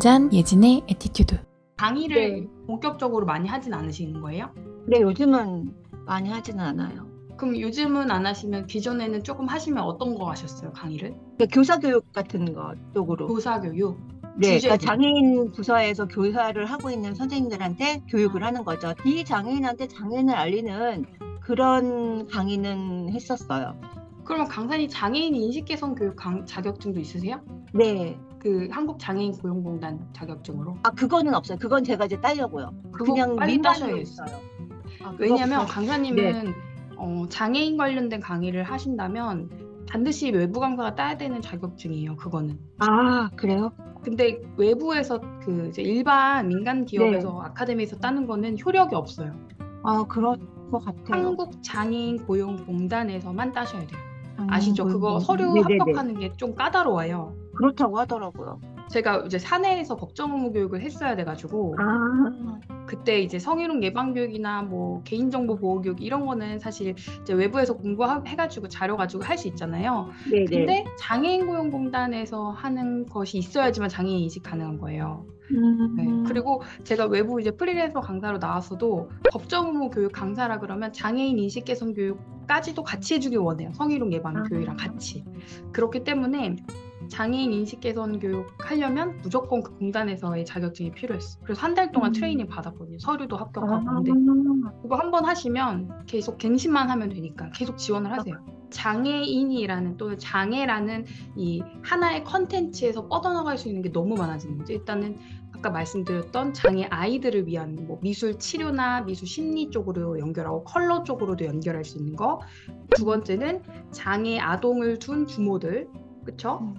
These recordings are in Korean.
한잔 예진의 attitude 강의를 네. 본격적으로 많이 하진 않으시는 거예요? 네, 요즘은 많이 하지는 않아요. 그럼 요즘은 안 하시면 기존에는 조금 하시면 어떤 거 하셨어요 강의를? 그러니까 교사 교육 같은 것 쪽으로. 교사 교육. 네. 그러니까 장애인 부서에서 교사를 하고 있는 선생님들한테 교육을 하는 거죠. 비장애인한테 장애인을 알리는 그런 강의는 했었어요. 그러면 강사님 장애인 인식 개선 교육 강, 자격증도 있으세요? 네. 그 한국 장애인 고용공단 자격증으로. 아, 그거는 없어요. 그건 제가 이제 따려고요. 그냥 빨리 민간으로 따셔야겠어요. 있어요. 아, 왜냐면 그거 강사님은 어, 장애인 관련된 강의를 하신다면 반드시 외부 강사가 따야 되는 자격증이에요. 그거는. 아, 그래요? 근데 외부에서 그 이제 일반 민간 기업에서 네. 아카데미에서 따는 거는 효력이 없어요. 아, 그럴 것 같아요. 한국 장애인 고용공단에서만 따셔야 돼요. 장애인 아시죠? 그거 고용- 서류 네네네. 합격하는 게 좀 까다로워요. 그렇다고 하더라고요. 제가 이제 사내에서 법정 의무 교육을 했어야 돼가지고 아, 그때 이제 성희롱 예방 교육이나 뭐 개인정보 보호 교육 이런 거는 사실 이제 외부에서 공부해가지고 자료 가지고 할 수 있잖아요. 네네. 근데 장애인 고용공단에서 하는 것이 있어야지만 장애인 인식 가능한 거예요. 음, 네. 그리고 제가 외부 이제 프리랜서 강사로 나왔어도 법정 의무 교육 강사라 그러면 장애인 인식 개선 교육 까지도 같이 해주길 원해요. 성희롱 예방 아. 교육이랑 같이. 그렇기 때문에 장애인 인식 개선 교육 하려면 무조건 그 공단에서의 자격증이 필요했어. 그래서 한 달 동안 음. 트레이닝 받았거든요. 서류도 합격하고. 아, 근데 그거 한 번 하시면 계속 갱신만 하면 되니까 계속 지원을 하세요. 장애인이라는 또는 장애라는 이 하나의 컨텐츠에서 뻗어나갈 수 있는 게 너무 많아지는 거죠. 일단은 아까 말씀드렸던 장애 아이들을 위한 뭐 미술 치료나 미술 심리 쪽으로 연결하고 컬러 쪽으로도 연결할 수 있는 거. 두 번째는 장애 아동을 둔 부모들, 그렇죠? 음.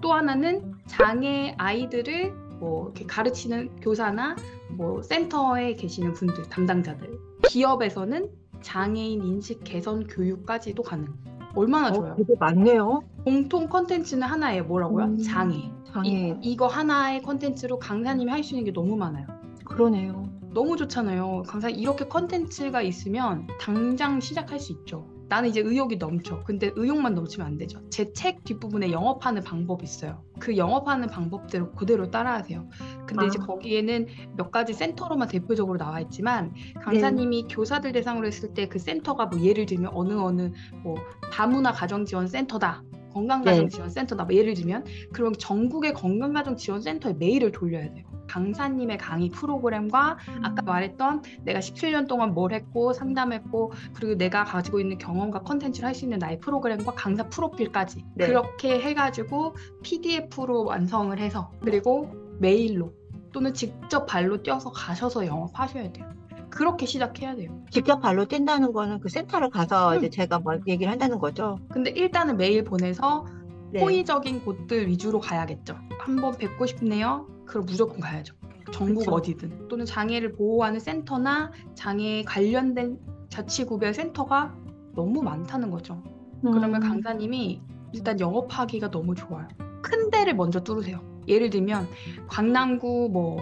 또 하나는 장애 아이들을 뭐 이렇게 가르치는 교사나 뭐 센터에 계시는 분들 담당자들 기업에서는 장애인 인식 개선 교육까지도 가능. 얼마나 어, 좋아요. 되게 많네요. 공통 컨텐츠는 하나예요. 뭐라고요? 음, 장애. 장애. 이, 거 하나의 컨텐츠로 강사님이 할 수 있는 게 너무 많아요. 그러네요. 너무 좋잖아요. 강사 이렇게 컨텐츠가 있으면 당장 시작할 수 있죠. 나는 이제 의욕이 넘쳐. 근데 의욕만 넘치면 안 되죠. 제 책 뒷부분에 영업하는 방법이 있어요. 그 영업하는 방법대로 그대로 따라하세요. 근데 아. 이제 거기에는 몇 가지 센터로만 대표적으로 나와 있지만 강사님이 교사들 대상으로 했을 때 그 센터가 뭐 예를 들면 어느 어느 뭐 다문화 가정 지원 센터다. 건강가정 네. 지원 센터다. 뭐 예를 들면 그럼 전국의 건강가정 지원 센터에 메일을 돌려야 돼요. 강사님의 강의 프로그램과 아까 말했던 내가 17년 동안 뭘 했고 상담했고 그리고 내가 가지고 있는 경험과 컨텐츠를 할 수 있는 나의 프로그램과 강사 프로필까지 네. 그렇게 해가지고 PDF로 완성을 해서 그리고 메일로 또는 직접 발로 뛰어서 가셔서 영업하셔야 돼요. 그렇게 시작해야 돼요. 직접 발로 뛴다는 거는 그 센터를 가서 음. 이제 제가 뭐 얘기를 한다는 거죠. 근데 일단은 메일 보내서 네. 호의적인 곳들 위주로 가야겠죠. 한번 뵙고 싶네요. 그럼 무조건 가야죠. 전국 그쵸. 어디든 또는 장애를 보호하는 센터나 장애 관련된 자치구별 센터가 너무 많다는 거죠. 그러면 음. 강사님이 일단 영업하기가 너무 좋아요. 큰 데를 먼저 뚫으세요. 예를 들면 강남구 뭐,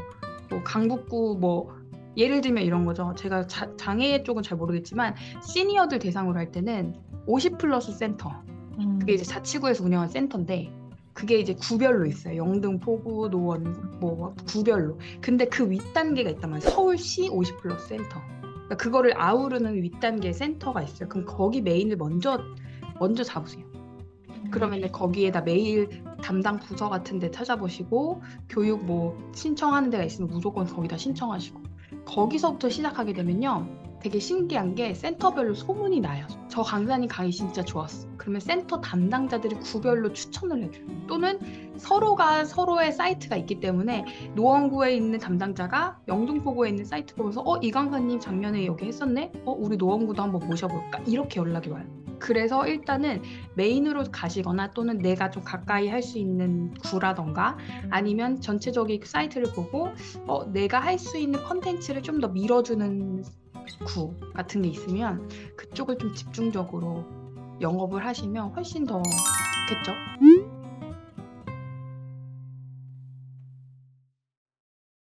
뭐 강북구 뭐 예를 들면 이런 거죠. 제가 자- 장애 쪽은 잘 모르겠지만 시니어들 대상으로 할 때는 50 플러스 센터 음. 그게 이제 자치구에서 운영한 센터인데 그게 이제 구별로 있어요. 영등, 포구, 노원 뭐 구별로. 근데 그 윗단계가 있단 말이에요. 서울시 50 플러스 센터. 그러니까 그거를 아우르는 윗단계 센터가 있어요. 그럼 거기 메인을 먼저 먼저 잡으세요. 그러면 거기에다 메일 담당 부서 같은 데 찾아보시고 교육 뭐 신청하는 데가 있으면 무조건 거기다 신청하시고. 거기서부터 시작하게 되면요. 되게 신기한 게 센터별로 소문이 나요. 저 강사님 강의 진짜 좋았어. 그러면 센터 담당자들이 구별로 추천을 해줘요. 또는 서로가 서로의 사이트가 있기 때문에 노원구에 있는 담당자가 영등포구에 있는 사이트 보면서 어 이 강사님 작년에 여기 했었네? 어 우리 노원구도 한번 모셔볼까? 이렇게 연락이 와요 그래서 일단은 메인으로 가시거나 또는 내가 좀 가까이 할 수 있는 구라던가 아니면 전체적인 사이트를 보고 어, 내가 할 수 있는 컨텐츠를 좀 더 밀어주는 구 같은 게 있으면 그쪽을 좀 집중적으로 영업을 하시면 훨씬 더 좋겠죠.